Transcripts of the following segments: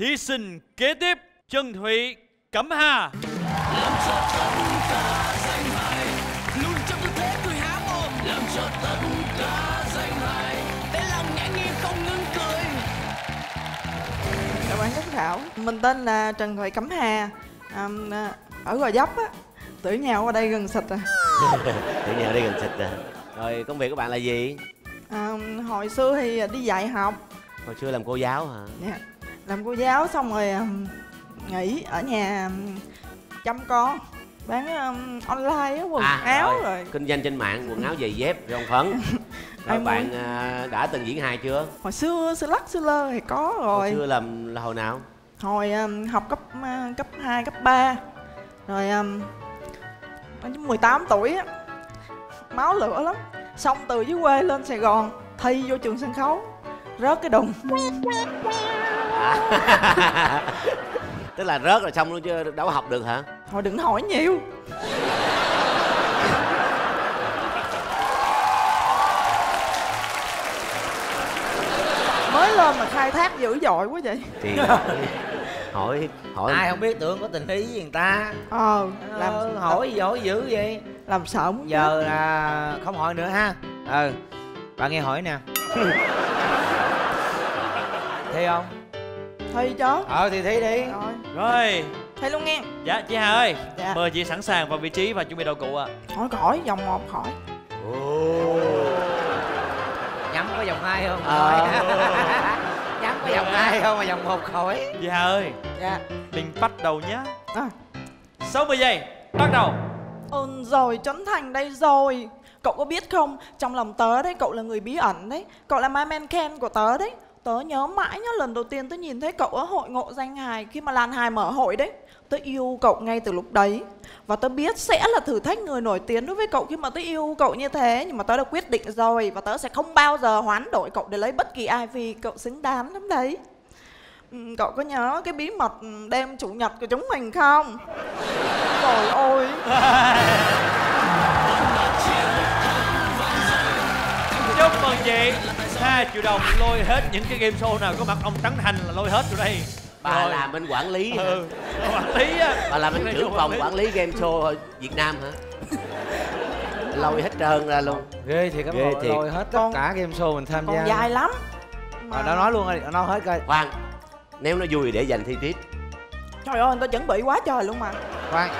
thí sinh kế tiếp Trần Thụy Cẩm Hà luôn trong tư thế cười há mồm làm cho tất cả danh hài để lòng nhã nghiêng không ngừng cười Chào bạn giám khảo Mình tên là Trần Thụy Cẩm Hà à, Ở Gò Dấp á Tử nhà qua đây gần xịt à. Tự nhà đi gần xịt à Rồi công việc của bạn là gì? à Hồi xưa thì đi dạy học Hồi xưa làm cô giáo hả? Dạ. Làm cô giáo xong rồi à, nghỉ ở nhà à, chăm con. Bán à, online á, quần áo rồi. Kinh doanh trên mạng quần áo giày dép rồi phấn. Rồi Em bạn à, đã từng diễn hài chưa? Hồi xưa xưa lắc xưa lơ thì có Hồi rồi. xưa làm là hồi nào? Hồi à, học cấp à, cấp 2, cấp 3 Rồi à, chung 18 tuổi á. Máu lửa lắm. Xong từ dưới quê lên Sài Gòn Thi vô trường sân khấu. Rớt cái đùng Tức là rớt rồi xong luôn chứ đâu có học được hả? Thôi đừng hỏi nhiều. Mới lên mà khai thác dữ dội quá vậy. Thì hỏi hỏi, ai không biết tưởng có tình ý với người ta? Ờ làm ờ, hỏi gì hỏi dữ vậy? Làm sợ muốn giờ là không hỏi nữa ha. Ừ bạn nghe hỏi nè. Thi không Thi chứ ờ thì thi đi. Rồi. Rồi. Thi luôn nghe. Dạ chị Hà ơi Dạ. Mời chị sẵn sàng vào vị trí và chuẩn bị đạo cụ ạ. Hỏi khỏi vòng một hỏi nhắm có vòng hai không? Ờ. nhắm có vòng hai. không mà vòng một khỏi? Chị Hà ơi. Dạ. Mình bắt đầu nhé à. 60 giây Bắt đầu. Ừ, rồi Trấn Thành đây rồi. Cậu có biết không Trong lòng tớ đấy cậu là người bí ẩn đấy. Cậu là my man Ken của tớ đấy Tớ nhớ mãi nhá, lần đầu tiên tớ nhìn thấy cậu ở hội ngộ danh hài, Khi mà Lan Hài mở hội đấy, Tớ yêu cậu ngay từ lúc đấy. Và tớ biết sẽ là thử thách người nổi tiếng đối với cậu khi mà tớ yêu cậu như thế, Nhưng mà tớ đã quyết định rồi Và tớ sẽ không bao giờ hoán đổi cậu để lấy bất kỳ ai Vì cậu xứng đáng lắm đấy. Cậu có nhớ cái bí mật đêm chủ nhật của chúng mình không? Trời ơi! Chúc mừng chị. 2 triệu đồng lôi hết những cái game show nào có mặt ông Trấn Thành là lôi hết vô đây. Bà Rồi. làm bên quản lý hả? Ừ Quản lý á. Bà làm bên trưởng phòng quản lý game show Việt Nam hả? Lôi hết trơn ra luôn. Ghê thì các Ghê bạn thiệt. lôi hết tất Con- cả game show mình tham Còn gia. dài lắm. À, đó nói luôn rồi nói hết coi. Khoan Nếu nó vui để dành thi tiếp Trời ơi, người ta chuẩn bị quá trời luôn mà. Khoan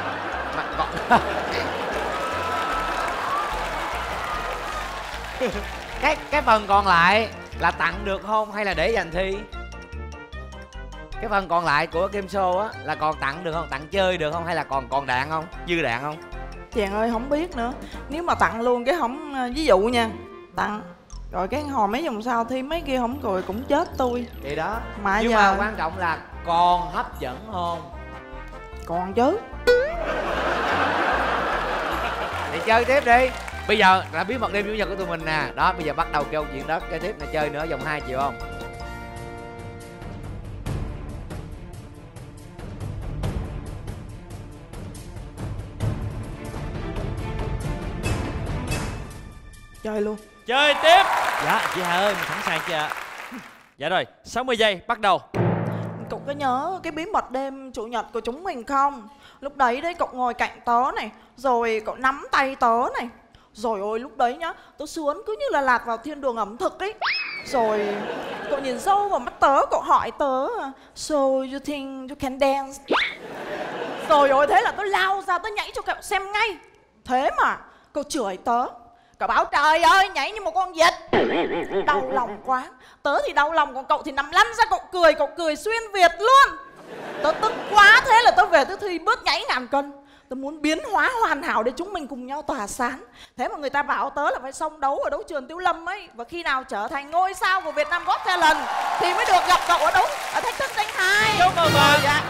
mà còn cái cái phần còn lại là tặng được không hay là để dành thi? Cái phần còn lại của game show á là còn tặng được không? Tặng chơi được không hay là còn còn đạn không? Dư đạn không? Chàng ơi, không biết nữa. Nếu mà tặng luôn cái không ờ, Ví dụ nha Tặng Rồi cái hồi mấy vòng sau thi mấy kia không cười cũng chết tôi. Thì đó. Mà nhưng giờ mà quan trọng là còn hấp dẫn không? Còn chứ. Thì chơi tiếp đi bây giờ là bí mật đêm chủ nhật của tụi mình nè. Đó bây giờ bắt đầu câu chuyện đó chơi tiếp là chơi nữa vòng 2 chịu không? Chơi luôn. Chơi tiếp. Dạ chị Hà ơi mình sẵn sàng chưa ạ. Dạ rồi 60 giây bắt đầu. Cậu có nhớ cái bí mật đêm chủ nhật của chúng mình không? Lúc đấy đấy cậu ngồi cạnh tớ này Rồi cậu nắm tay tớ này rồi ôi, lúc đấy nhá Tớ sướng cứ như là lạc vào thiên đường ẩm thực ấy. Rồi cậu nhìn sâu vào mắt tớ, Cậu hỏi tớ So you think you can dance. Rồi ôi, thế là tớ lao ra tớ nhảy cho cậu xem ngay. Thế mà cậu chửi tớ, Cậu bảo, trời ơi, nhảy như một con vịt. Đau lòng quá. Tớ thì đau lòng, còn cậu thì nằm lăn ra, cậu cười Cậu cười xuyên Việt luôn. Tớ tức quá, thế là tớ về, tớ thi bước nhảy ngàn cân. Tớ muốn biến hóa hoàn hảo để chúng mình cùng nhau tỏa sáng. Thế mà người ta bảo tớ là phải song đấu ở đấu trường Tiêu Lâm ấy Và khi nào trở thành ngôi sao của Việt Nam Got Talent Thì mới được gặp cậu ở đấu ở thách thức danh hai. Chúc mừng bạn. Dạ.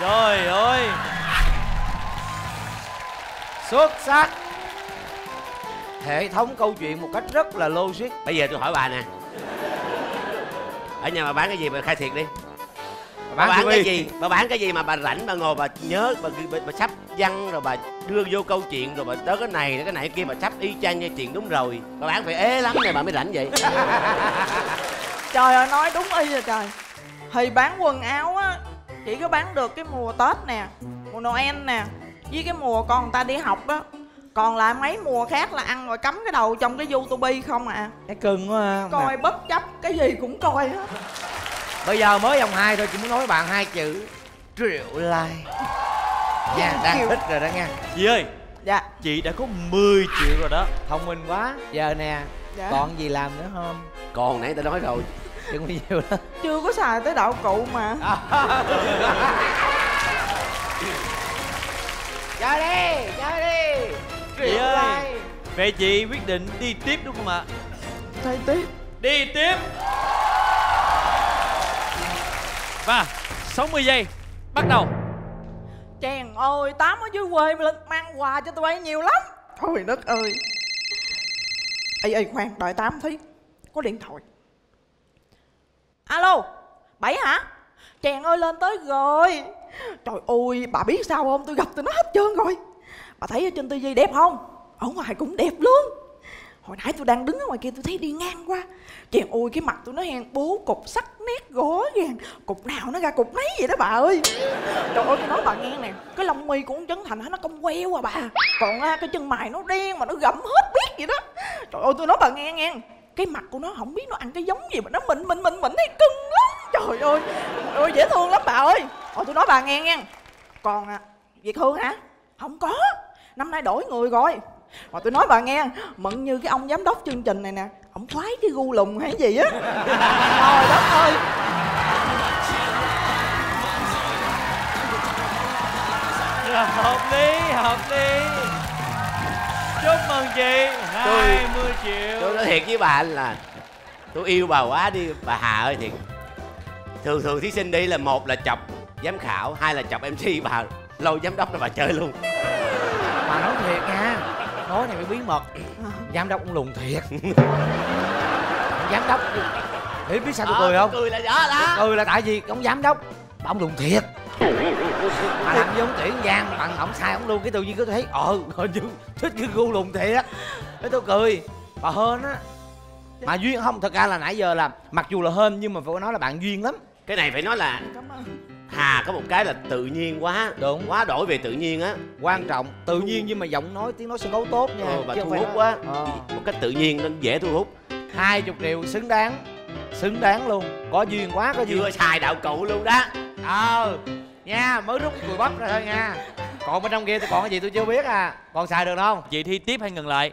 Trời ơi xuất sắc. Hệ thống câu chuyện một cách rất là logic. Bây giờ tôi hỏi bà nè Ở nhà bà bán cái gì bà khai thiệt đi. Bà bán bán cái gì? bà bán cái gì mà bà rảnh bà ngồi bà nhớ bà, bà, bà sắp văn rồi bà đưa vô câu chuyện rồi bà tới cái này tới cái này kia bà sắp y chang như chuyện đúng rồi. Bà bán phải ế lắm này bà mới rảnh vậy. Trời ơi nói đúng y rồi trời. Thì bán quần áo á Chỉ có bán được cái mùa Tết nè Mùa Noel nè Với cái mùa con người ta đi học á Còn lại mấy mùa khác là ăn rồi cắm cái đầu trong cái YouTube không à cái cưng quá. Coi bất chấp cái gì cũng coi hết. Bây giờ mới vòng hai thôi chị muốn nói với bạn hai chữ. Triệu like nha đang Triệu. thích rồi đó nha. Chị ơi Dạ. Chị đã có 10 triệu rồi đó. Thông minh quá. Giờ nè Dạ. còn gì làm nữa không? Còn nãy ta nói rồi. Đừng bao nhiêu đó. Chưa có xài tới đạo cụ mà. Chơi đi chơi đi Chị ơi. Vậy chị quyết định đi tiếp đúng không ạ? Thấy tiếp. Đi tiếp. Và 60 giây. Bắt đầu. Chàng ơi Tám ở dưới quê lên mang quà cho tụi bay nhiều lắm. Trời đất ơi. Ê ê khoan đợi Tám thấy Có điện thoại. Alo Bảy hả? Chàng ơi lên tới rồi. Trời ơi bà biết sao không? Tôi gặp tụi nó hết trơn rồi Bà thấy ở trên tivi đẹp không? Ở ngoài cũng đẹp luôn Hồi nãy tôi đang đứng ở ngoài kia tôi thấy đi ngang qua. Chèn ơi cái mặt tôi nó hèn bố cục sắc nét gõ ràng Cục nào nó ra cục nấy vậy đó bà ơi? Trời ơi tôi nói bà nghe nè Cái lông mi của con Trấn Thành nó cong queo à bà. Còn à, cái chân mày nó đen mà nó gẫm hết biết vậy đó. Trời ơi tôi nói bà nghe nghe. Cái mặt của nó không biết nó ăn cái giống gì mà nó mịn mịn mịn mịn thấy cưng lắm. Trời ơi Trời ơi dễ thương lắm bà ơi. Ôi tôi nói bà nghe nghe. Còn à, Việt Hương hả? Không có. Năm nay đổi người rồi. Mà tôi nói bà nghe Mận như cái ông giám đốc chương trình này nè Ông khoái cái gu lùng hay gì á. Trời đất ơi. Hợp lý Hợp lý. Chúc mừng chị. 20 triệu. tôi nói thiệt với bà là tôi yêu bà quá đi bà hà ơi thiệt. Thường thường thí sinh đi là một là chọc giám khảo hai là chọc mc bà lâu giám đốc là bà chơi luôn mà nói thiệt nha. Nói này phải bí mật. Giám đốc ông lùn thiệt. Giám đốc để biết sao tôi cười không? cười là đó. Đó cười là tại vì ông giám đốc mà ông lùn thiệt. Mà làm giống tuyển giang bằng ổng sai ổng luôn cái tự nhiên cứ thấy ờ hình như thích cái gu lùn thiệt. Cái tôi cười. Bà hên á mà duyên không thật ra là nãy giờ là mặc dù là hên nhưng mà phải nói là bạn duyên lắm. Cái này phải nói là Cảm ơn hà có một cái là tự nhiên quá. Đúng. quá đổi về tự nhiên á. Quan trọng tự nhiên nhưng mà giọng nói tiếng nói sân khấu tốt nha ờ, và chứ thu không phải hút quá. Ờ. một cách tự nhiên nên dễ thu hút. Hai chục triệu xứng đáng xứng đáng luôn. Có duyên quá có duyên. Chưa xài đạo cụ luôn đó. Ờ nha mới rút cùi bắp ra thôi nha. Còn bên trong kia tôi còn cái gì tôi chưa biết à. Còn xài được không? Chị thi tiếp hay ngừng lại?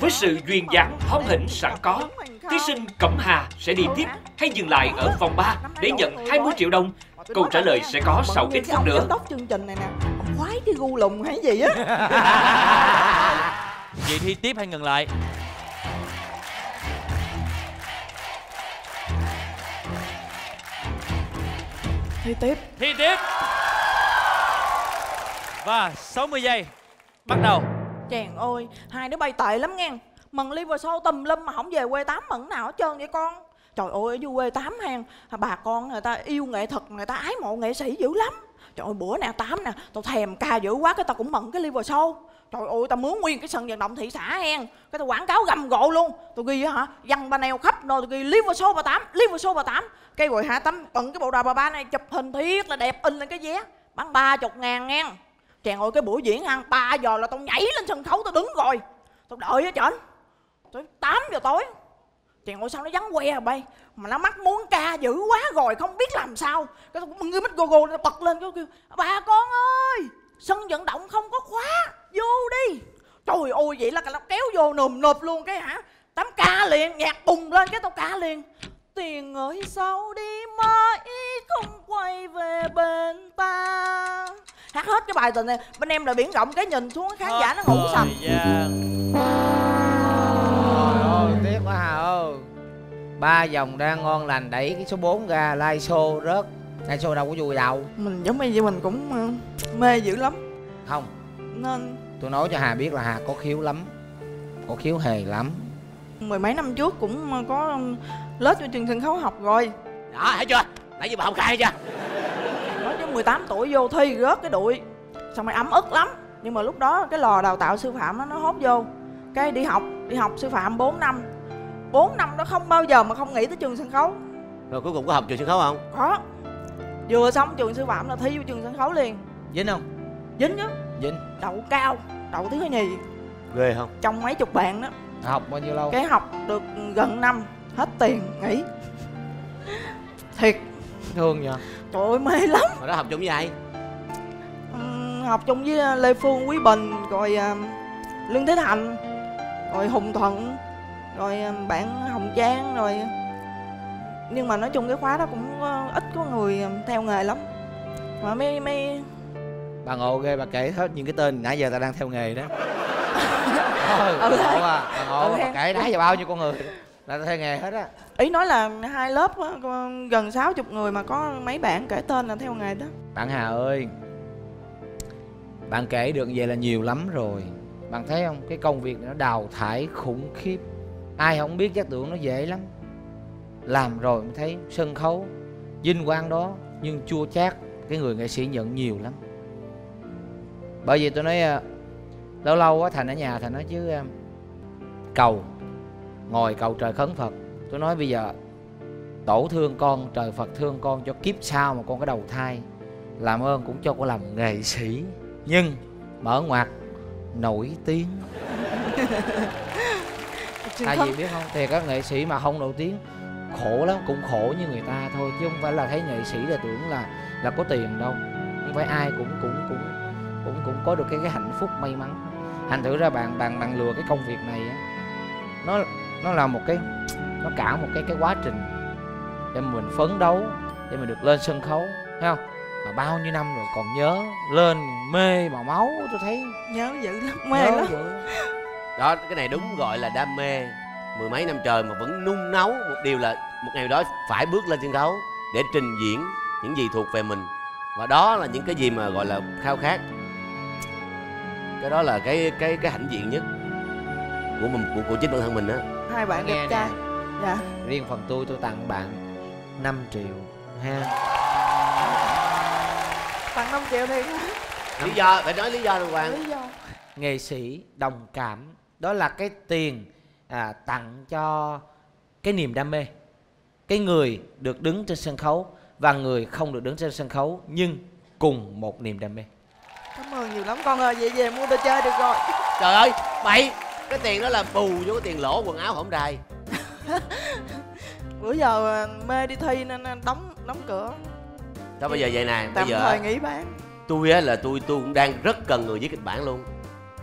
Với sự duyên dáng hóm hỉnh sẵn có, thí sinh Cẩm Hà sẽ đi tiếp hay dừng lại ở vòng 3 để nhận 20 triệu đồng. Câu trả lời sẽ có sau ít phút nữa. đốc chương trình này nè. Khoái cái gu lùng hay gì á? Chị thi tiếp hay ngừng lại? Thì tiếp. Thi tiếp. Và 60 giây Bắt đầu. Chàng ơi hai đứa bay tệ lắm nghe mần li vào sâu tùm lum mà không về quê tám mẫn nào hết trơn vậy con. Trời ơi, ở dưới quê tám hang bà con người ta yêu nghệ thuật, người ta ái mộ nghệ sĩ dữ lắm. Trời ơi, bữa nè tám nè, tao thèm ca dữ quá cái tao cũng mận cái liver sâu. Trời ơi, tao mướn nguyên cái sân vận động thị xã hen, cái tao quảng cáo gầm gộ luôn. Tao ghi hả văn ba neo khắp rồi tao ghi liver show bà tám liver show bà tám. Cái rồi hả, tấm bận cái bộ đồ bà ba này chụp hình thiết là đẹp, in lên cái vé, bán ba chục ngàn nghe chàng ơi, cái buổi diễn ăn ba giờ là tao nhảy lên sân khấu, tao đứng rồi. Tao đợi á trển tới 8 giờ tối. Chàng ơi sao nó vắng que à bay. Mà nó mắc muốn ca dữ quá rồi không biết làm sao. Cái cái mic go go tao bật lên cái kêu bà con ơi sân vận động không có khóa vô đi. Trời ơi vậy là nó kéo vô nùm nộp luôn cái hả? Tám ca liền nhạc bùng lên cái tao ca liền. Tiền ơi sao đi mãi không quay về bên ta? Hát hết cái bài tình này. Bên em là biển rộng cái nhìn xuống khán giả nó ngủ sầm quá Hà ơi Ba dòng đang ngon lành đẩy cái số 4 ra live show rớt. Live show đâu có vui đâu. Mình giống như mình cũng ờ, mê dữ lắm. Không, nên tôi nói cho Hà biết là Hà có khiếu lắm Có khiếu hề lắm. Mười mấy năm trước cũng có lớp cho trường sân khấu học rồi. Đó thấy chưa? Nãy giờ bà không khai chưa? Nói chứ 18 tuổi vô thi rớt cái đuổi xong rồi ấm ức lắm. Nhưng mà lúc đó cái lò đào tạo sư phạm đó, nó hốt vô. Cái đi học đi học sư phạm 4 năm 4 năm đó không bao giờ mà không nghĩ tới trường sân khấu. Rồi cuối cùng có học trường sân khấu không? Có. Vừa xong trường sư phạm là thi vô trường sân khấu liền. Dính không? Dính chứ. Dính. Đậu cao đậu thứ nhì. Ghê không? Trong mấy chục bạn đó. Học bao nhiêu lâu? Cái học được gần năm hết tiền nghỉ. Thiệt. Thương nhờ trời ơi mê lắm. Mà đó học chung với ai? Ừm, học chung với lê phương quý bình rồi à, lương thế thành rồi hùng thuận rồi à, bạn hồng trang rồi nhưng mà nói chung cái khóa đó cũng có- ít có người theo nghề lắm. Mà mấy mấy bà ngộ ghê bà kể hết những cái tên nãy giờ ta đang theo nghề đó. Ừ, bà ngộ à bà ngộ ừ, bà kể nãy giờ bao nhiêu con người là theo nghề hết á. Ý nói là hai lớp á, gần 60 người mà có mấy bạn kể tên là theo nghề đó. Bạn hà ơi bạn kể được vậy là nhiều lắm rồi. Bạn thấy không? Cái công việc nó đào thải khủng khiếp ai không biết chắc tưởng nó dễ lắm. Làm rồi mới thấy sân khấu, vinh quang đó, nhưng chua chát, cái người nghệ sĩ nhận nhiều lắm. Bởi vì tôi nói à, lâu lâu á thành ở nhà thành nói chứ em cầu, ngồi cầu trời khấn phật. Tôi nói bây giờ, tổ thương con, trời phật thương con cho kiếp sau mà con có đầu thai, làm ơn cũng cho con làm nghệ sĩ. Nhưng mở ngoặt nổi tiếng. Truyền tại vì biết không thì các nghệ sĩ mà không nổi tiếng khổ lắm cũng khổ như người ta thôi chứ không phải là thấy nghệ sĩ là tưởng là là có tiền đâu. Không phải ai cũng cũng cũng cũng cũng có được cái cái hạnh phúc may mắn. Thành thử ra bạn bạn bạn lừa cái công việc này á nó nó là một cái nó cả một cái cái quá trình để mình phấn đấu để mình được lên sân khấu thấy không? Mà bao nhiêu năm rồi còn nhớ lên mê mà máu tôi thấy nhớ dữ lắm mê nhớ lắm. dữ. Đó cái này đúng gọi là đam mê. Mười mấy năm trời mà vẫn nung nấu một điều là một ngày đó phải bước lên sân khấu để trình diễn những gì thuộc về mình. Và đó là những cái gì mà gọi là khao khát. Cái đó là cái cái cái hãnh diện nhất của mình của, của chính bản thân mình á. Hai bạn Nghe đẹp trai. Dạ. Riêng phần tôi tôi tặng bạn 5 triệu ha. Tặng 5 triệu thì lý do phải nói lý do đàng hoàng. Lý do. Nghệ sĩ đồng cảm đó là cái tiền à, tặng cho cái niềm đam mê. Cái người được đứng trên sân khấu và người không được đứng trên sân khấu nhưng cùng một niềm đam mê. Cảm ơn nhiều lắm. Con ơi về về mua đồ chơi được rồi. Trời ơi bậy cái tiền đó là bù vô cái tiền lỗ quần áo hổng đài. Bữa giờ à, mê đi thi nên à, đóng đóng cửa. Đó bây giờ vậy nè? Bây tạm giờ thời nghỉ bán. tôi á là tôi tôi cũng đang rất cần người viết kịch bản luôn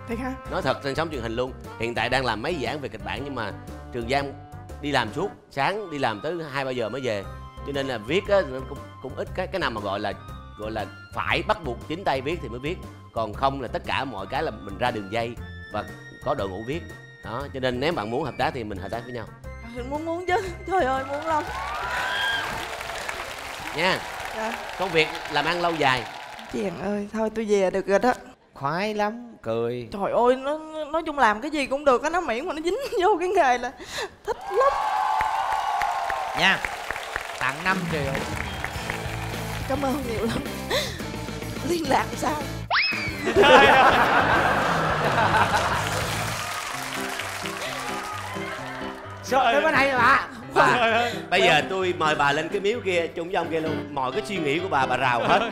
thiệt ha nói thật trên sóng truyền hình luôn. Hiện tại đang làm mấy án về kịch bản nhưng mà trường giang đi làm suốt sáng đi làm tới hai ba giờ mới về. Cho nên là viết á cũng cũng ít cái cái nào mà gọi là gọi là phải bắt buộc chính tay viết thì mới viết. Còn không là tất cả mọi cái là mình ra đường dây và có đội ngũ viết. Đó cho nên nếu bạn muốn hợp tác thì mình hợp tác với nhau. Muốn muốn chứ. Trời ơi muốn lắm. Nha dạ. công việc làm ăn lâu dài. Chèn ơi thôi tôi về được rồi đó khoái lắm cười. Trời ơi nó nó- nói chung làm cái gì cũng được á nó miễn mà nó dính vô cái nghề là thích lắm. Nha tặng 5 triệu. Cảm ơn nhiều lắm. Liên lạc sao? Trời cái này bà. Bà bây giờ tôi mời bà lên cái miếu kia chung với ông kia luôn. Mọi cái suy nghĩ của bà bà rào hết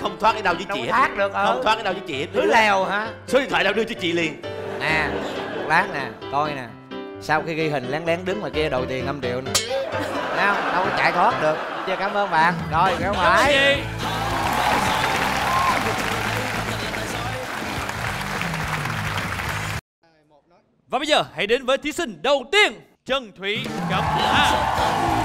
không thoát cái đâu với đâu chị hết. thoát được ờ. không thoát cái đâu với chị hết. Thứ lèo hả? Số điện thoại đâu đưa cho chị liền. Nè lát nè coi nè. Sau khi ghi hình lén lén đứng ngoài kia đòi tiền 5 triệu nè. Thấy không? Đâu có chạy thoát được. Chưa cảm ơn bạn. Rồi kéo mãi. Và bây giờ hãy đến với thí sinh đầu tiên Trần Thủy Cẩm Hà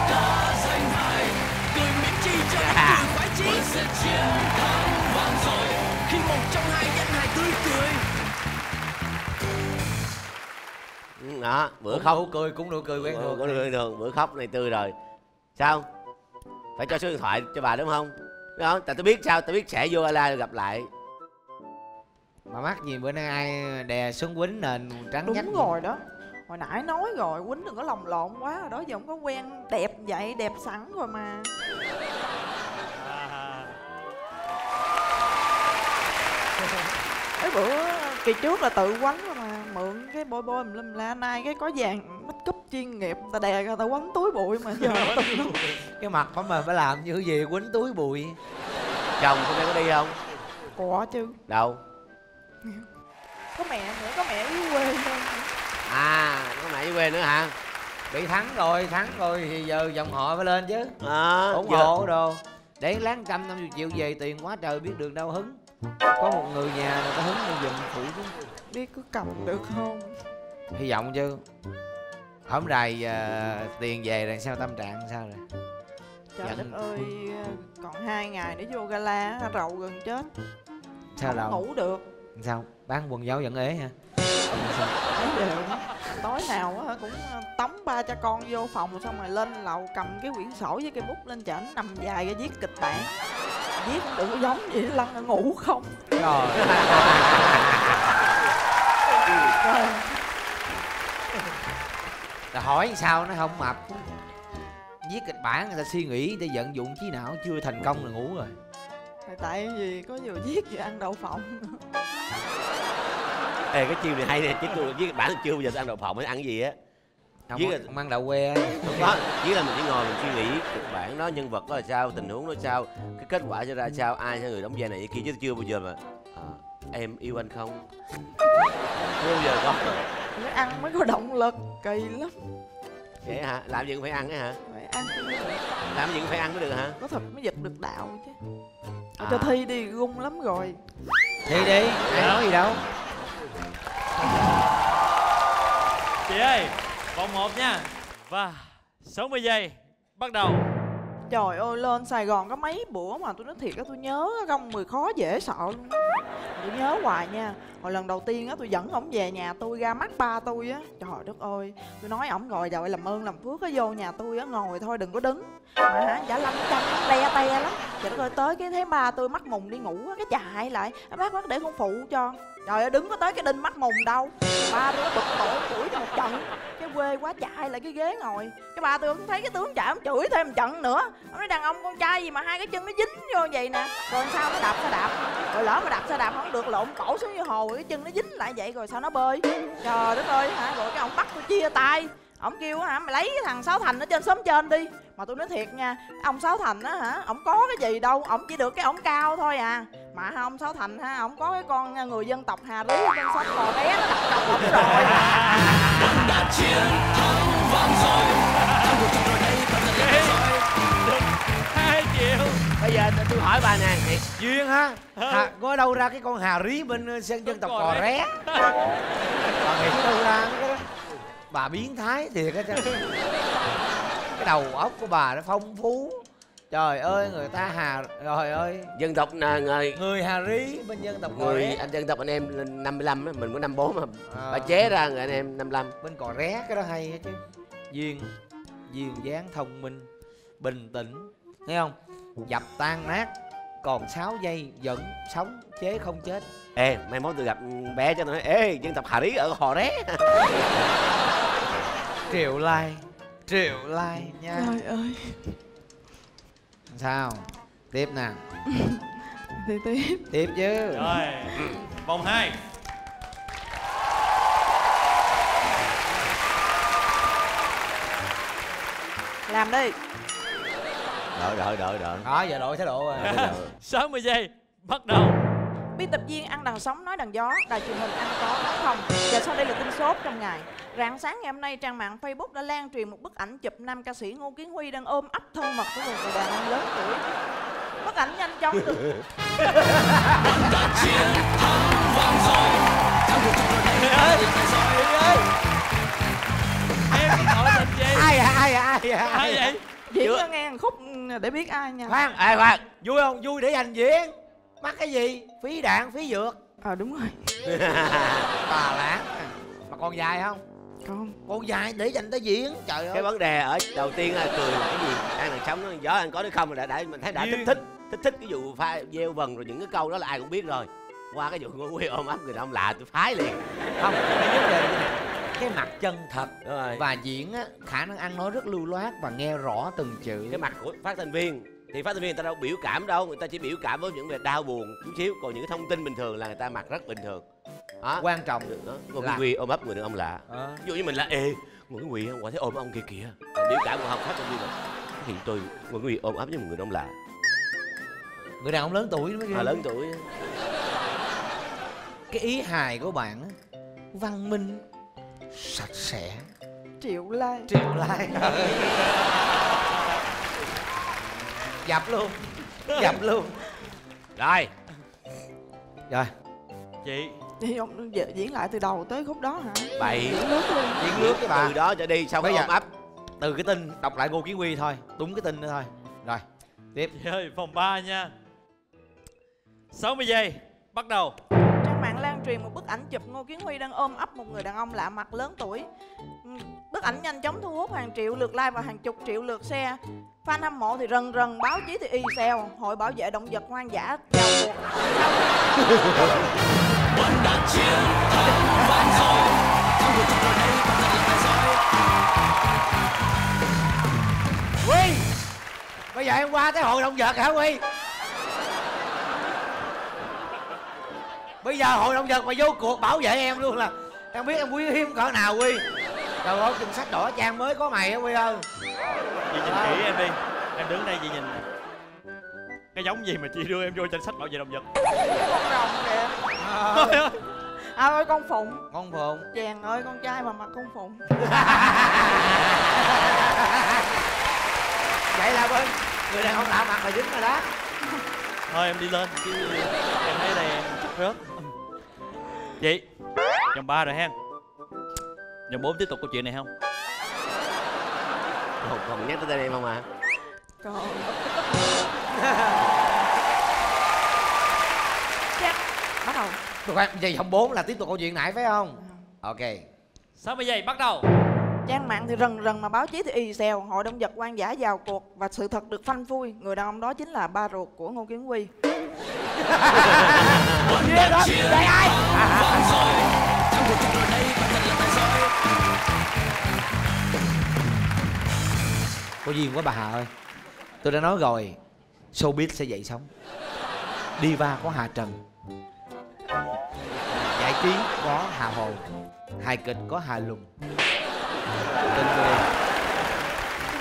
đó bữa cũng khóc. nụ cười cũng nụ cười quen Ừ, thuộc có đường đường bữa khóc này tươi rồi. Sao? Phải cho số điện thoại cho bà đúng không? Đúng không tại tôi biết sao? Tôi biết sẽ vô ala gặp lại. Mà mắc gì bữa nay ai đè xuống quýnh nền trắng nhách đúng gì? rồi đó. Hồi nãy nói rồi quýnh đừng có lòng lộn quá rồi đó. Giờ không có quen đẹp vậy đẹp sẵn rồi mà. Cái bữa kỳ trước là tự quánh mượn cái bôi bôi mình lâm la nay cái có vàng make up chuyên nghiệp người ta đè người ta quánh túi bụi mà. Giờ cái mặt phải mà phải làm như gì quýnh túi bụi. Chồng hôm nay có đi không? Có chứ. Đâu? Có mẹ nữa có mẹ dưới quê thôi. À có mẹ với quê nữa hả? Bị thắng rồi thắng rồi thì giờ dòng họ phải lên chứ. À, ủng giờ- hộ đồ. Để láng trăm năm triệu về tiền quá trời biết đường đâu hứng. Có một người nhà người ta hứng đi giùm phụ chứ biết có cầm được không? Hy vọng chứ. Hổng rày à, tiền về rồi sao tâm trạng sao rồi? Trời Dạ. đất ơi còn hai ngày nữa vô gala rầu gần chết. Sao không đâu ngủ được. Sao? Bán quần giáo vẫn ế hả? Đều tối nào á cũng ờ, tống ba cha con vô phòng xong rồi lên lầu cầm cái quyển sổ với cây bút lên chảnh nằm dài ra viết kịch bản. Viết có giống vậy lăn ngủ không? Rồi là hỏi sao nó không mập? Viết kịch bản người ta suy nghĩ để vận dụng trí não chưa thành công là ngủ rồi. Tại tại vì có vừa viết vừa ăn đậu phộng. Ê, cái chiêu này hay nè chứ tôi với bản chưa bao giờ tôi ăn đậu phộng hay ăn cái gì á? Không, Viết là- không ăn đậu que. Không có. Chỉ là mình chỉ ngồi mình suy nghĩ kịch bản đó nhân vật đó là sao tình huống nó sao cái kết quả sẽ ra sao ai sẽ người đóng vai này kia chứ chưa bao giờ mà à, em yêu anh không? Bao giờ có mới ăn mới có động lực kỳ lắm. Vậy hả? Làm gì cũng phải ăn á hả? Phải ăn làm gì cũng phải ăn mới được hả? Có thật mới giật được đạo chứ. À. cho thi đi gung lắm rồi. Thì đi ai nói gì đâu. Chị ơi vòng 1 nha. Và 60 giây bắt đầu Trời ơi lên Sài Gòn có mấy bữa mà tôi nói thiệt á tôi nhớ á, gông mười khó dễ sợ luôn á. Tôi nhớ hoài nha Hồi lần đầu tiên á tôi dẫn ổng về nhà tôi ra mắt ba tôi á. Trời đất ơi Tôi nói ổng ngồi rồi làm ơn làm phước á vô nhà tôi á ngồi thôi đừng có đứng. Mà hả chả lăm chân, le te lắm. Trời đất ơi tới cái thấy ba tôi mắt mùng đi ngủ á Cái chạy lại. Bác bác để con phụ cho. Trời ơi đứng có tới cái đinh mắt mùng đâu. Ba tôi nó bực bội chửi cho một trận quê quá chạy lại cái ghế ngồi. Cái bà tôi cũng thấy cái tướng chạy ông chửi thêm một trận nữa. Ông nói đàn ông con trai gì mà hai cái chân nó dính vô vậy nè. Rồi sao nó đạp, sao đạp? Rồi lỡ mà đạp, sao đạp? Không được, lộn cổ xuống như hồ Cái chân nó dính lại vậy rồi sao nó bơi? Trời đất ơi, hả? Rồi cái ông bắt tôi chia tay. Ông kêu hả? Mày lấy cái thằng Sáu Thành ở trên xóm trên đi. Mà tôi nói thiệt nha, Ông Sáu Thành á hả? Ông có cái gì đâu, Ông chỉ được cái ổng cao thôi à. Mà ha, ông Sáu Thành ha Ông có cái con người dân tộc Hà Lý ở bên xóm cò bé nó đặt đầu ổng rồi. Hai triệu bây giờ tôi hỏi bà nè. Thiệt duyên ha. Hà, có đâu ra cái con hà rí bên ờ, sân dân tộc Cò ré. bà nghĩ đâu ra cái bà biến thái thiệt á chứ. Cái đầu óc của bà nó phong phú trời ơi người ta hà trời ơi. Dân tộc nè người. Người hà rí bên dân tộc người anh dân tộc anh em lên 55 á mình có 54 mà À. bà chế ra người anh em 55 bên cò ré cái đó hay á chứ. Duyên duyên dáng thông minh bình tĩnh thấy không? Dập tan nát còn 6 giây vẫn sống chế không chết. Ê mai mốt tôi gặp bé cho tôi nói ê dân tộc hà rí ở hò ré. Triệu like triệu like nha. Trời ơi sao? Tiếp nè. Thì tiếp. Tiếp chứ. Rồi. Vòng 2 Làm đi. Đợi đợi đợi đợi. Đó giờ đổi thái độ rồi. 60 giây bắt đầu Biên tập viên ăn đằng sống nói đằng gió, đài truyền hình ăn có nói không. Và sau đây là tin sốt trong ngày. Rạng sáng ngày hôm nay, trang mạng Facebook đã lan truyền một bức ảnh chụp nam ca sĩ Ngô Kiến Huy đang ôm ấp thân mật với một người đàn ông lớn tuổi. Bức ảnh nhanh chóng được ai à ai à ai à ai vậy diễn cho nghe một khúc để biết ai nha. khoan ê khoan vui không vui để dành diễn mắc cái gì? Phí đạn phí dược. Ờ đúng rồi. bà lãng mà còn dài không? Con còn dài để dành tới diễn. Trời ơi. cái vấn đề ở đầu tiên là cười là cái gì? Đang đằng sống nó gió ăn có được không? Mà đã, đã mình thấy đã thích thích thích thích cái vụ pha gieo vần rồi những cái câu đó là ai cũng biết rồi. Qua cái vụ ngô quê ôm ấp người đàn ông lạ tôi phái liền. Không cái vấn đề như này cái mặt chân thật đúng rồi. và diễn á khả năng ăn nói rất lưu loát và nghe rõ từng chữ. Cái mặt của phát thanh viên thì phát thanh viên người ta đâu biểu cảm đâu người ta chỉ biểu cảm với những việc đau buồn chút xíu còn những cái thông tin bình thường là người ta mặt rất bình thường. Đó quan trọng đó. cái quy ôm ấp người đàn ông lạ. Ờ. ví dụ như mình là ê nguyễn quỳ qua thấy ôm ông kia kìa. Biểu cảm của không phát thanh viên là thì tôi nguyễn quỳ ôm ấp với một người đàn ông lạ? Người đàn ông lớn tuổi mới à, lớn tuổi. Cái ý hài của bạn á, văn minh sạch sẽ. Triệu lai. Triệu lai dập luôn. Dập luôn. Rồi. Rồi. Chị. Thì ông diễn lại từ đầu tới khúc đó hả? Bậy. Diễn nước luôn. Diễn nước cái bà từ đó trở đi sau Bây cái giờ- ôm ấp từ cái tin đọc lại ngô kiến quy thôi đúng cái tin nữa thôi. Rồi tiếp. Chị ơi vòng 3 nha. 60 giây bắt đầu. Trang mạng lan truyền một bức ảnh chụp Ngô Kiến Huy đang ôm ấp một người đàn ông lạ mặt lớn tuổi. Ừ, bức ảnh nhanh chóng thu hút hàng triệu lượt like và hàng chục triệu lượt share. Fan hâm mộ thì rần rần, báo chí thì y xèo. Hội bảo vệ động vật hoang dã vào cuộc. quy bây giờ em qua tới hội động vật hả quy bây giờ hội động vật mà vô cuộc bảo vệ em luôn là em biết em quý hiếm cỡ nào quy trời ơi chừng sách đỏ trang mới có mày á quy ơi chị nhìn kỹ em đi em đứng đây chị nhìn cái giống gì mà chị đưa em vô danh sách bảo vệ động vật Con rồng kìa. Trời ơi. À ơi con phụng. con phụng Chàng ơi con trai mà mặc con phụng. vậy là bên người đàn ông lạ mặt là dính rồi đó thôi em đi lên em thấy đây em rớt chị vòng 3 rồi ha vòng 4 tiếp tục câu chuyện này không còn, còn nhắc tới tên em không à Còn. Chắc. Bắt đầu. Được rồi, vậy vòng 4 là tiếp tục câu chuyện nãy phải không ok 60 giây bắt đầu Trang mạng thì rần rần mà báo chí thì y xèo. Hội động vật hoang dã vào cuộc và sự thật được phanh phui. Người đàn ông đó chính là ba ruột của Ngô Kiến Huy. Ghê đó đây ai có duyên quá bà Hà ơi. Tôi đã nói rồi, showbiz sẽ dậy sống diva có Hà Trần. Giải trí có Hà Hồ. Hài kịch có Hà Lùng. Tin tôi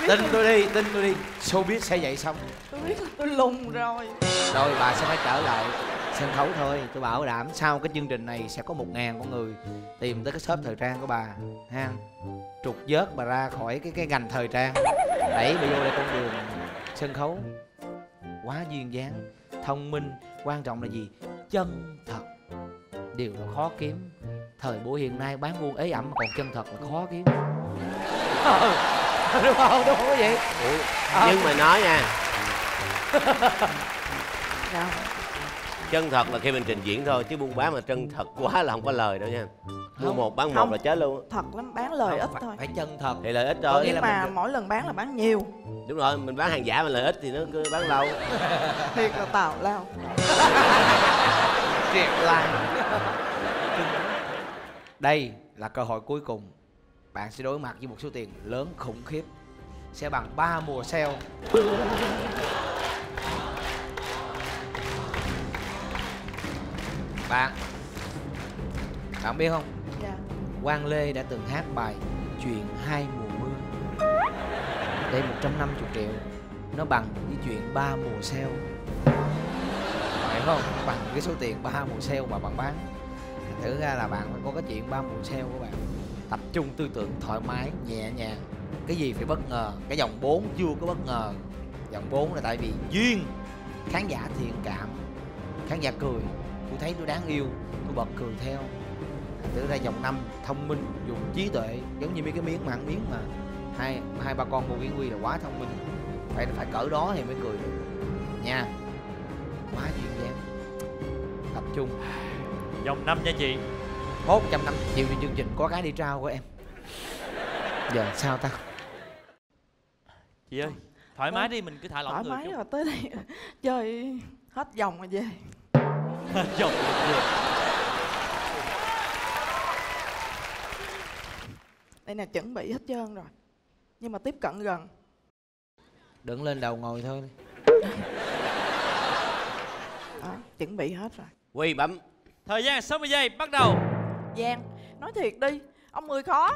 tin tôi đi tin tôi đi. Showbiz sẽ dậy sóng Tôi biết tôi lùng rồi. rồi bà sẽ phải trở lại sân khấu thôi. Tôi bảo đảm sau cái chương trình này sẽ có một ngàn con người tìm tới cái shop thời trang của bà ha? Trục vớt bà ra khỏi cái cái ngành thời trang. Đẩy bà vô đây con đường sân khấu. Quá duyên dáng thông minh quan trọng là gì? Chân thật. Điều đó khó kiếm. Thời buổi hiện nay bán buôn ế ẩm còn chân thật là khó kiếm. Ừ. đúng không đúng không quý vị Ủa, Ờ. nhưng mà nói nha Dạ. chân thật là khi mình trình diễn thôi chứ buôn bán mà chân thật quá là không có lời đâu nha mua Không. một bán một Không. là chết luôn Thật lắm, bán lời ít phải, thôi. phải chân thật thì lợi ích Có thôi là Nhưng mà mình- mỗi lần bán là bán nhiều. đúng rồi mình bán hàng giả mà lợi ích thì nó cứ bán lâu Thiệt là tào lao. triệt lai đây là cơ hội cuối cùng bạn sẽ đối mặt với một số tiền lớn khủng khiếp. Sẽ bằng 3 mùa sale. Bạn bạn biết không? Dạ. Quang Lê đã từng hát bài chuyện hai mùa mưa. Đây 150 triệu. Nó bằng với chuyện ba mùa sale. Phải không? Bằng cái số tiền ba mùa sale mà bạn bán. Thử ra là bạn phải có cái chuyện ba mùa sale của bạn tập trung tư tưởng thoải mái, nhẹ nhàng. Cái gì phải bất ngờ? Cái dòng 4 chưa có bất ngờ. Dòng 4 là tại vì duyên. Khán giả thiện cảm. Khán giả cười. Tôi thấy tôi đáng yêu. Tôi bật cười theo. Tự ra dòng năm, thông minh, dùng trí tuệ, giống như mấy cái miếng mà ăn miếng mà. Hai hai ba con của Nguyễn quy là quá thông minh. Phải phải cỡ đó thì mới cười được. Nha. Quá duyên dáng. Tập trung. Dòng 5 nha chị. 150 triệu cho chương trình có cái đi trao của em. Giờ sao ta? Chị ơi thoải mái đi mình cứ thả lỏng Thoải mái rồi tới đây. Chơi hết vòng rồi về. vòng được đây nè chuẩn bị hết trơn rồi. Nhưng mà tiếp cận gần. Đừng lên đầu ngồi thôi. Đó chuẩn bị hết rồi. Quy bấm Thời gian 60 giây bắt đầu gian. Nói thiệt đi, ông mười khó.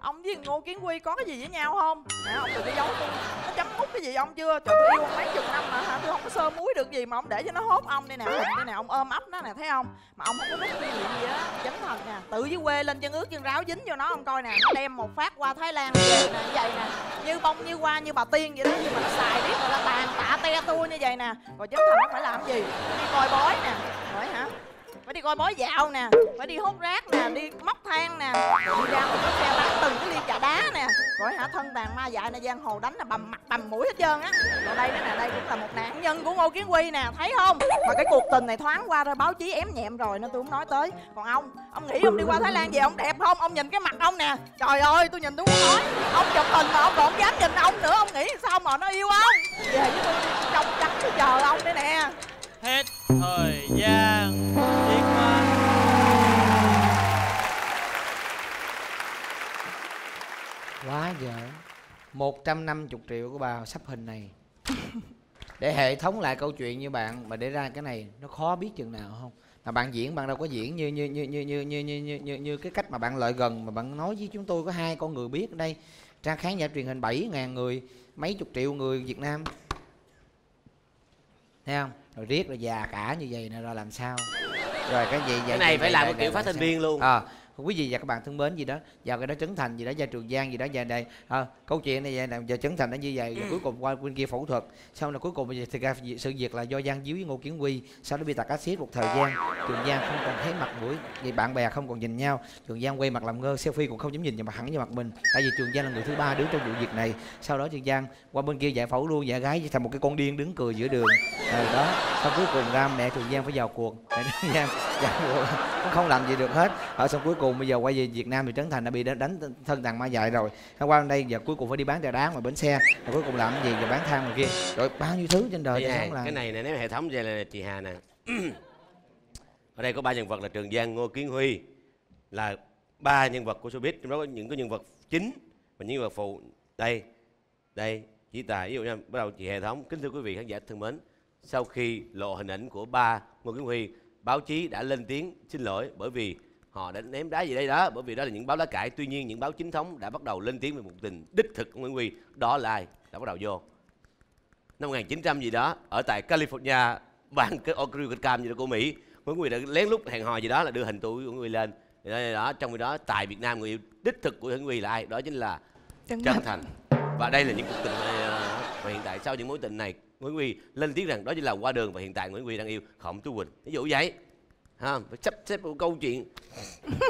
Ông với ngô kiến quy có cái gì với nhau không? Nè, ông đừng có giấu tôi. Nó chấm mút cái gì ông chưa? Trời, tôi yêu ông mấy chục năm mà hả? Tôi không có sơ muối được gì mà ông để cho nó hốt ông đây nè, hình đây nè, ông ôm ấp nó nè, thấy không? Mà ông không có rút kinh nghiệm gì á, chấm thần nè. Tự với quê lên chân ướt chân ráo dính cho nó ông coi nè, nó đem một phát qua thái lan về nè, như vậy nè. Như bông, như hoa, như bà tiên vậy đó, nhưng mà nó xài biết rồi là tàn tạ te tua như vậy nè. Rồi chấm thần nó phải làm gì? Đi coi bói nè. Hỏi hả? Phải đi coi bói dạo nè, phải đi hút rác nè, đi móc than nè. Đi ra một cái xe bán từng cái ly trà đá nè. Rồi hả, thân tàn ma dại nè giang hồ đánh là bầm mặt, bầm mũi hết trơn á. Rồi đây nữa nè, đây cũng là một nạn nhân của ngô kiến quy nè, thấy không? Mà cái cuộc tình này thoáng qua rồi, báo chí ém nhẹm rồi nên tôi không nói tới. Còn ông ông nghĩ ông đi qua thái lan về ông đẹp không? Ông nhìn cái mặt ông nè. Trời ơi, tôi nhìn tôi không nói. Ông chụp hình mà ông còn dám nhìn ông nữa, ông nghĩ sao mà nó yêu ông? Về với tôi trong trắng tôi chờ ông đây nè. Hết thời gian. Quá dở. 150 triệu của bà sắp hình này. Để hệ thống lại câu chuyện như bạn mà để ra cái này nó khó biết chừng nào không? Mà bạn diễn bạn đâu có diễn như như như như như như như như, như, như cái cách mà bạn lợi gần mà bạn nói với chúng tôi có hai con người biết ở đây. Trang khán giả truyền hình 7 ngàn người mấy chục triệu người Việt Nam. Thấy không? Rồi riết rồi già cả như vậy nè rồi làm sao? Rồi cái gì vậy? Cái này phải làm cái kiểu phát thanh viên luôn. À, quý vị và các bạn thân mến gì đó vào cái đó trấn thành gì đó gia trường giang gì đó về đây. À, câu chuyện này vậy nè giờ trấn thành nó như vậy rồi cuối cùng qua bên kia phẫu thuật. Sau này cuối cùng thì ra sự việc là do giang díu với ngô kiến quy sau đó bị tạt axit một thời gian. Trường giang không còn thấy mặt mũi vì bạn bè không còn nhìn nhau. Trường giang quay mặt làm ngơ selfie cũng không dám nhìn vào mặt hẳn vào mặt mình. Tại vì trường giang là người thứ ba đứng trong vụ việc này. Sau đó trường giang qua bên kia giải phẫu luôn giải gái thành một cái con điên đứng cười giữa đường. Rồi đó. Sau cuối cùng ra mẹ trường giang phải vào cuộc. Mẹ trường giang vào cuộc nó không làm gì được hết. Ở xong cuối cùng bây giờ quay về Việt Nam thì Trấn Thành đã bị đánh, đánh thân tàn ma dại rồi. Hôm qua đây giờ cuối cùng phải đi bán trà đá mà bến xe. Rồi cuối cùng làm cái gì? Giờ bán than ngoài kia. Rồi bao nhiêu thứ trên đời nè, không làm. cái này nè nếu hệ thống vậy là chị Hà nè. Ở đây có ba nhân vật là Trường Giang Ngô Kiến Huy là ba nhân vật của showbiz. Trong đó có những cái nhân vật chính và những nhân vật phụ. Đây đây chỉ tài. Ví dụ như bắt đầu chị hệ thống. Kính thưa quý vị khán giả thân mến sau khi lộ hình ảnh của ba Ngô Kiến Huy báo chí đã lên tiếng xin lỗi bởi vì họ đã ném đá gì đây đó? Bởi vì đó là những báo lá cải. Tuy nhiên những báo chính thống đã bắt đầu lên tiếng về một tình đích thực của Nguyễn Huy. Đó là ai? Đã bắt đầu vô. Năm 1900 gì đó ở tại California bang cái Cam gì đó của Mỹ Nguyễn Huy đã lén lút hẹn hò gì đó là đưa hình của Nguyễn Huy lên. Đó, đó trong khi đó tại Việt Nam người yêu đích thực của Nguyễn Huy là ai? Đó chính là Trân Thành. Và đây là những cuộc tình ờ, và hiện tại sau những mối tình này Nguyễn Huy lên tiếng rằng đó chính là qua đường và hiện tại Nguyễn Huy đang yêu Khổng Tú Quỳnh. Ví dụ vậy ha phải sắp xếp một câu chuyện.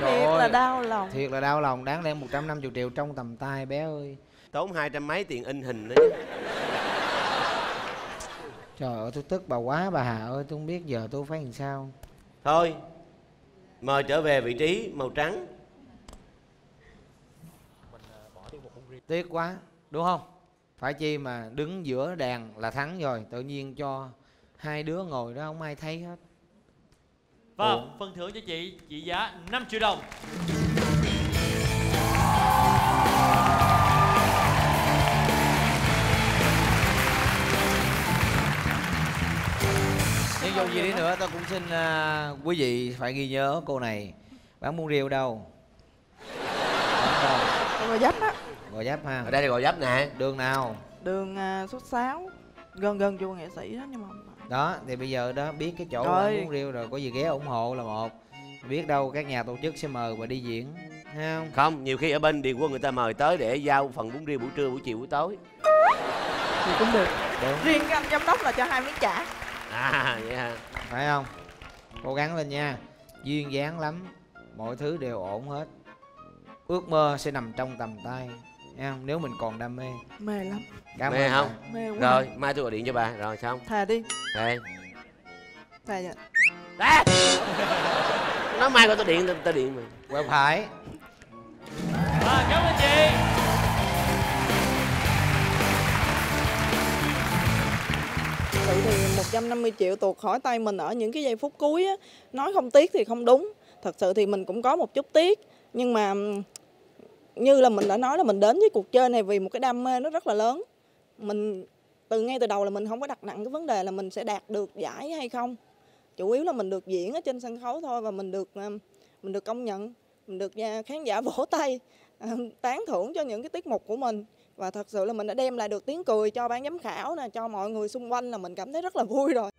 Thiệt là ơi, đau lòng. Thiệt là đau lòng đáng lẽ 150 triệu trong tầm tay bé ơi. Tốn hai trăm mấy tiền in hình chứ. Trời ơi tôi tức bà quá bà Hà ơi tôi không biết giờ tôi phải làm sao. Thôi mời trở về vị trí màu trắng. Tiếc quá đúng không? Phải chi mà đứng giữa đàn là thắng rồi tự nhiên cho hai đứa ngồi đó không ai thấy hết Và Ủa? Vâng, phần thưởng cho chị trị giá 5 triệu đồng. Nhưng dù gì đi nữa tôi cũng xin à, quý vị phải ghi nhớ cô này. Bán muôn riêu đâu? Rồi dấp á. Gò giáp ha. Ở đây là gò giáp nè. Đường nào? Đường à, số 6 gần gần vô nghệ sĩ đó nhưng mà đó thì bây giờ đó biết cái chỗ Rồi. bán muôn riêu rồi có gì ghé ủng hộ là một. Biết đâu các nhà tổ chức sẽ mời và đi diễn thấy không? Không nhiều khi ở bên điền quân người ta mời tới để giao phần bún riêu buổi trưa buổi chiều buổi tối. Thì cũng được. Đúng. Riêng cái anh giám đốc là cho hai miếng chả. À vậy hả? Phải không? Cố gắng lên nha. Duyên dáng lắm. Mọi thứ đều ổn hết. Ước mơ sẽ nằm trong tầm tay Thấy không? nếu mình còn đam mê. Mê lắm. Cảm Mê không? bạn. mê quá. Rồi mai tôi gọi điện cho bà. Rồi xong. Thà đi. Đây thà vậy à! nói mai gọi tôi điện tôi, tôi điện mà. Quẹo phải. Và cảm ơn chị. Sự thì 150 triệu tuột khỏi tay mình ở những cái giây phút cuối á nói không tiếc thì không đúng. Thật sự thì mình cũng có một chút tiếc nhưng mà như là mình đã nói là mình đến với cuộc chơi này vì một cái đam mê nó rất là lớn. Mình từ ngay từ đầu là mình không có đặt nặng cái vấn đề là mình sẽ đạt được giải hay không. Chủ yếu là mình được diễn ở trên sân khấu thôi và mình được ờ, mình được công nhận, mình được khán giả vỗ tay ờ, tán thưởng cho những cái tiết mục của mình. Và thật sự là mình đã đem lại được tiếng cười cho ban giám khảo nè, cho mọi người xung quanh là mình cảm thấy rất là vui rồi.